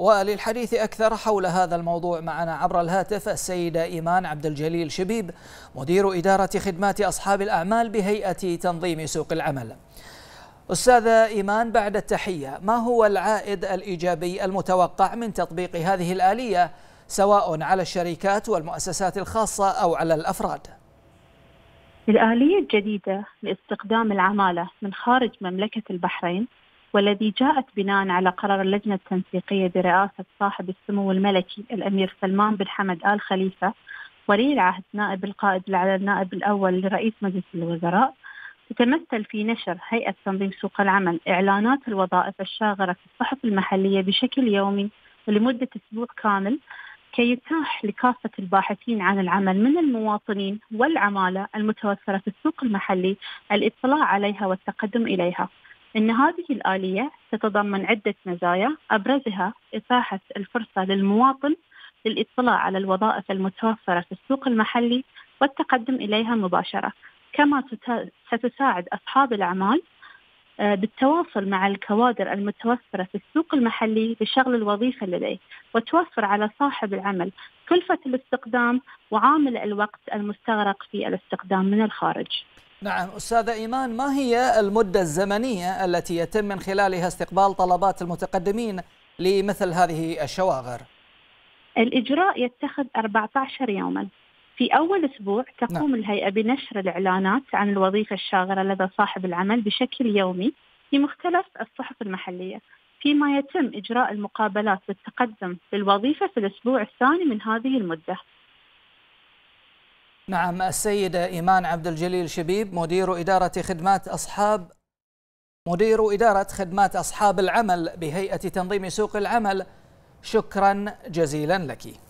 وللحديث أكثر حول هذا الموضوع معنا عبر الهاتف السيدة إيمان عبد الجليل شبيب مدير إدارة خدمات أصحاب الأعمال بهيئة تنظيم سوق العمل أستاذة إيمان بعد التحية ما هو العائد الإيجابي المتوقع من تطبيق هذه الآلية سواء على الشركات والمؤسسات الخاصة أو على الأفراد؟ الآلية الجديدة لاستخدام العمالة من خارج مملكة البحرين والذي جاءت بناء على قرار اللجنة التنسيقية برئاسة صاحب السمو الملكي الأمير سلمان بن حمد آل خليفة ولي العهد نائب القائد على النائب الأول لرئيس مجلس الوزراء تتمثل في نشر هيئة تنظيم سوق العمل إعلانات الوظائف الشاغرة في الصحف المحلية بشكل يومي ولمدة أسبوع كامل كي يتاح لكافة الباحثين عن العمل من المواطنين والعمالة المتوفرة في السوق المحلي الاطلاع عليها والتقدم إليها. إن هذه الآلية تتضمن عدة مزايا. أبرزها إتاحة الفرصة للمواطن للاطلاع على الوظائف المتوفرة في السوق المحلي والتقدم إليها مباشرة. كما ستساعد أصحاب الأعمال بالتواصل مع الكوادر المتوفرة في السوق المحلي لشغل الوظيفة لديه وتوفر على صاحب العمل كلفة الاستخدام وعامل الوقت المستغرق في الاستخدام من الخارج نعم أستاذة إيمان ما هي المدة الزمنية التي يتم من خلالها استقبال طلبات المتقدمين لمثل هذه الشواغر؟ الإجراء يتخذ 14 يوما في أول أسبوع تقوم نعم. الهيئة بنشر الإعلانات عن الوظيفة الشاغرة لدى صاحب العمل بشكل يومي في مختلف الصحف المحلية. فيما يتم إجراء المقابلات للتقدم للوظيفة في الأسبوع الثاني من هذه المدة. نعم السيدة إيمان عبد الجليل شبيب مدير إدارة خدمات أصحاب مدير إدارة خدمات أصحاب العمل بهيئة تنظيم سوق العمل شكرا جزيلا لك.